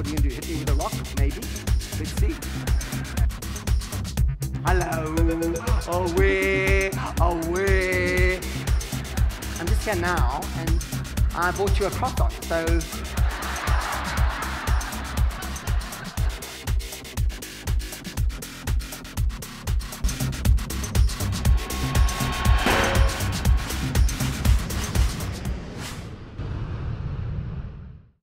What are you gonna? Hit me with a rock? Maybe. Let's see. Hello. Oh, Away. Away. Oh, I'm just here now and I bought you a croissant. So